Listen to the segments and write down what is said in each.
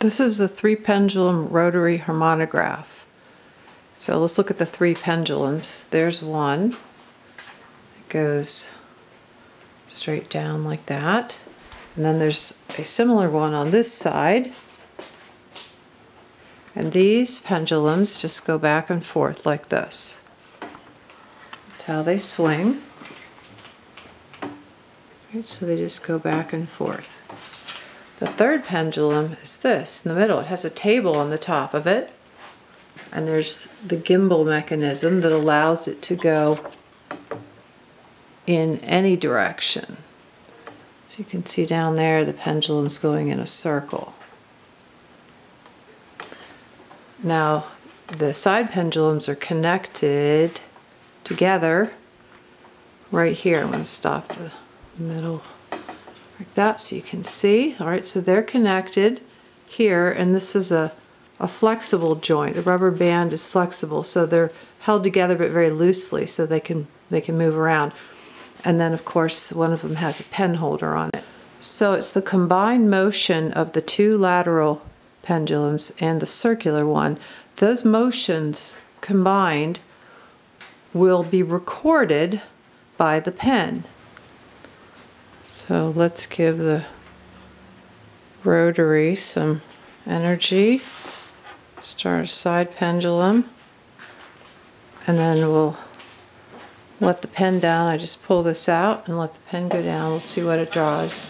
This is the three pendulum rotary harmonograph. So let's look at the three pendulums. There's one. It goes straight down like that. And then there's a similar one on this side. And these pendulums just go back and forth like this. That's how they swing. Right, so they just go back and forth. The third pendulum is this in the middle. It has a table on the top of it. And there's the gimbal mechanism that allows it to go in any direction. So you can see down there the pendulum's going in a circle. Now the side pendulums are connected together right here. I'm going to stop the middle like that so you can see. All right, so they're connected here and this is a, a flexible joint. The rubber band is flexible so they're held together but very loosely so they can they can move around. And then of course one of them has a pen holder on it. So it's the combined motion of the two lateral pendulums and the circular one. Those motions combined will be recorded by the pen. So let's give the rotary some energy. Start a side pendulum. And then we'll let the pen down. I just pull this out and let the pen go down. We'll see what it draws.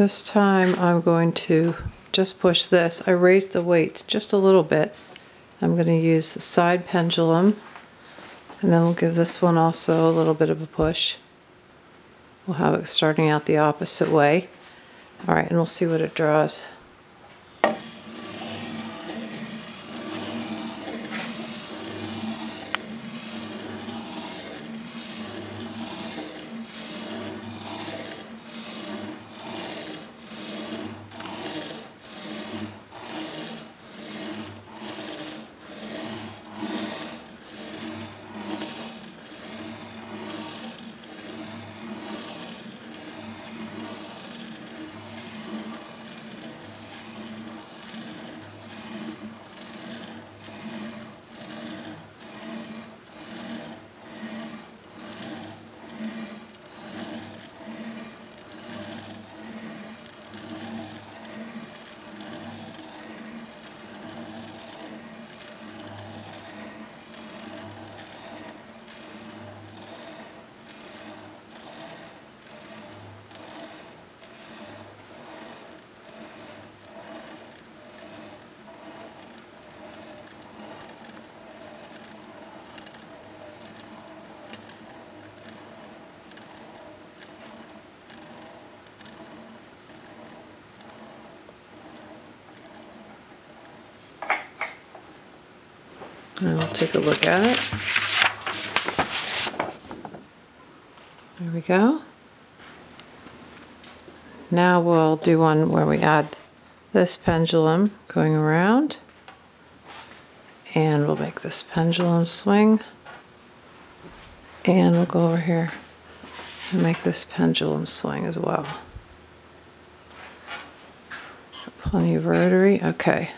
This time I'm going to just push this. I raised the weight just a little bit. I'm going to use the side pendulum and then we'll give this one also a little bit of a push. We'll have it starting out the opposite way. Alright, and we'll see what it draws. We'll take a look at it. There we go. Now we'll do one where we add this pendulum going around. And we'll make this pendulum swing. And we'll go over here and make this pendulum swing as well. Plenty of rotary. Okay.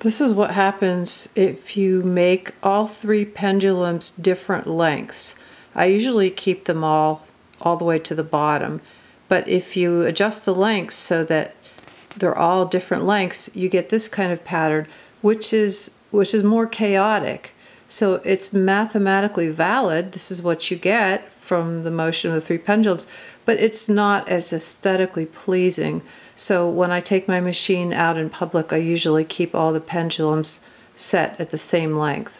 This is what happens if you make all three pendulums different lengths. I usually keep them all all the way to the bottom, but if you adjust the lengths so that they're all different lengths, you get this kind of pattern, which is which is more chaotic. So it's mathematically valid. This is what you get from the motion of the three pendulums, but it's not as aesthetically pleasing. So when I take my machine out in public, I usually keep all the pendulums set at the same length.